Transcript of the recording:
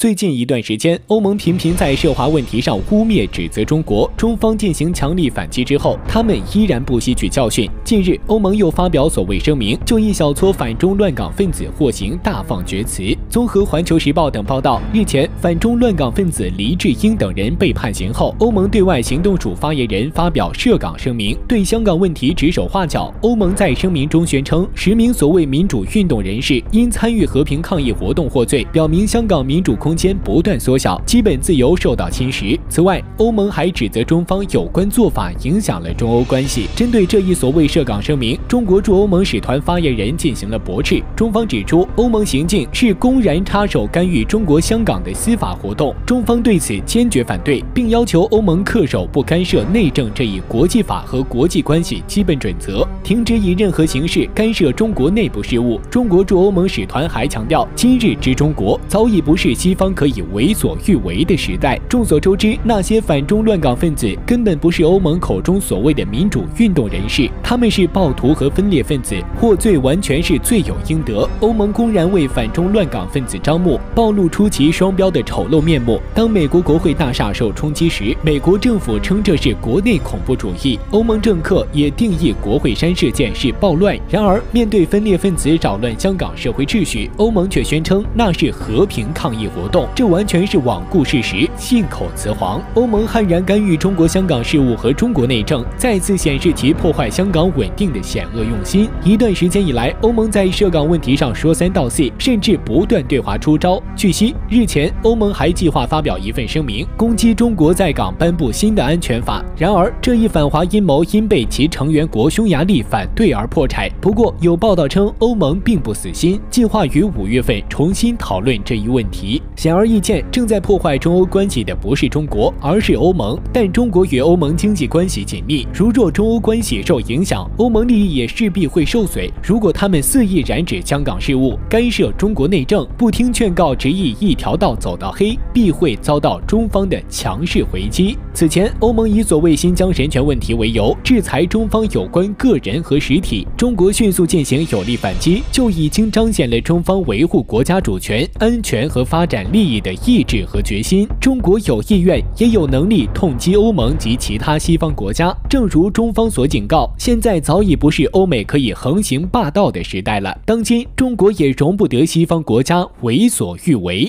最近一段时间，欧盟频频在涉华问题上污蔑指责中国，中方进行强力反击之后，他们依然不吸取教训。近日，欧盟又发表所谓声明，就一小撮反中乱港分子获刑大放厥词。综合《环球时报》等报道，日前反中乱港分子黎智英等人被判刑后，欧盟对外行动署发言人发表涉港声明，对香港问题指手画脚。欧盟在声明中宣称，十名所谓民主运动人士因参与和平抗议活动获罪，表明香港民主空。空间不断缩小，基本自由受到侵蚀。此外，欧盟还指责中方有关做法影响了中欧关系。针对这一所谓涉港声明，中国驻欧盟使团发言人进行了驳斥。中方指出，欧盟行径是公然插手干预中国香港的司法活动，中方对此坚决反对，并要求欧盟恪守不干涉内政这一国际法和国际关系基本准则，停止以任何形式干涉中国内部事务。中国驻欧盟使团还强调，今日之中国早已不是西。方可以为所欲为的时代。众所周知，那些反中乱港分子根本不是欧盟口中所谓的民主运动人士，他们是暴徒和分裂分子，获罪完全是罪有应得。欧盟公然为反中乱港分子招募，暴露出其双标的丑陋面目。当美国国会大厦受冲击时，美国政府称这是国内恐怖主义，欧盟政客也定义国会山事件是暴乱。然而，面对分裂分子扰乱香港社会秩序，欧盟却宣称那是和平抗议活。动这完全是罔顾事实、信口雌黄。欧盟悍然干预中国香港事务和中国内政，再次显示其破坏香港稳定的险恶用心。一段时间以来，欧盟在涉港问题上说三道四，甚至不断对华出招。据悉，日前欧盟还计划发表一份声明，攻击中国在港颁布新的安全法。然而，这一反华阴谋因被其成员国匈牙利反对而破产。不过，有报道称，欧盟并不死心，计划于五月份重新讨论这一问题。显而易见，正在破坏中欧关系的不是中国，而是欧盟。但中国与欧盟经济关系紧密，如若中欧关系受影响，欧盟利益也势必会受损。如果他们肆意染指香港事务，干涉中国内政，不听劝告，执意一条道走到黑，必会遭到中方的强势回击。此前，欧盟以所谓新疆人权问题为由，制裁中方有关个人和实体。中国迅速进行有力反击，就已经彰显了中方维护国家主权、安全和发展。利益的意志和决心，中国有意愿也有能力痛击欧盟及其他西方国家。正如中方所警告，现在早已不是欧美可以横行霸道的时代了。当今中国也容不得西方国家为所欲为。